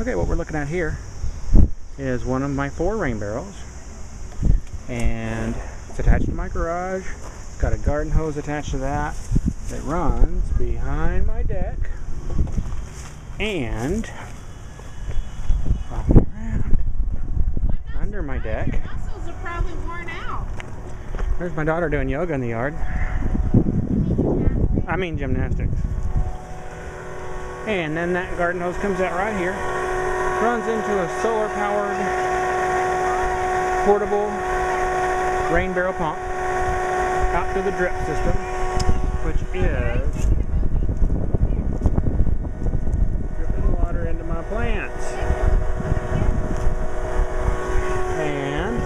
Okay, what we're looking at here is one of my four rain barrels. And it's attached to my garage. It's got a garden hose attached to that that runs behind my deck. And around under my deck. Muscles are probably worn out. There's my daughter doing yoga in the yard. I mean gymnastics. And then that garden hose comes out right here, runs into a solar powered portable rain barrel pump out to the drip system, which is dripping water into my plants. And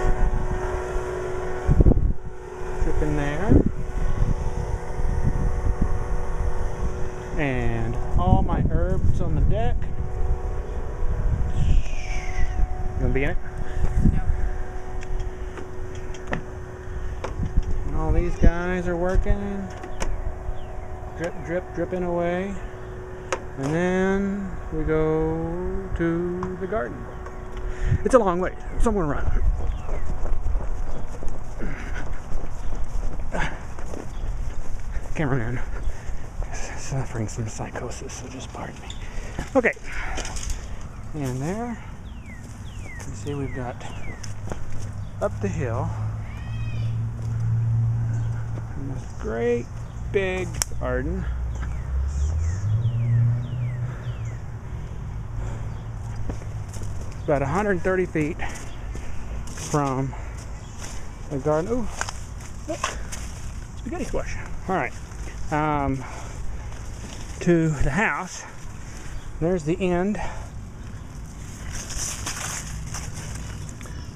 dripping there. And all my herbs on the deck. And all these guys are working. Drip, drip, dripping away. And then we go to the garden. It's a long way, so I'm gonna run. Cameraman suffering some psychosis, so just pardon me. Okay, and there, you see we've got up the hill this great big garden. About 130 feet from the garden. Look, spaghetti squash. All right, um, to the house. There's the end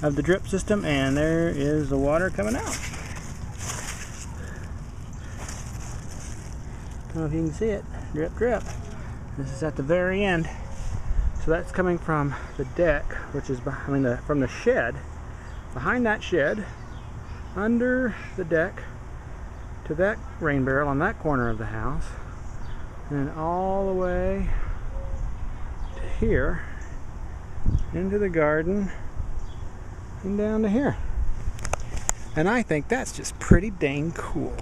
of the drip system, and there is the water coming out. I don't know if you can see it. Drip, drip. This is at the very end. So that's coming from the deck, which is behind, the, from the shed. Behind that shed, under the deck, to that rain barrel on that corner of the house, and then all the way to here, into the garden, and down to here. And I think that's just pretty dang cool.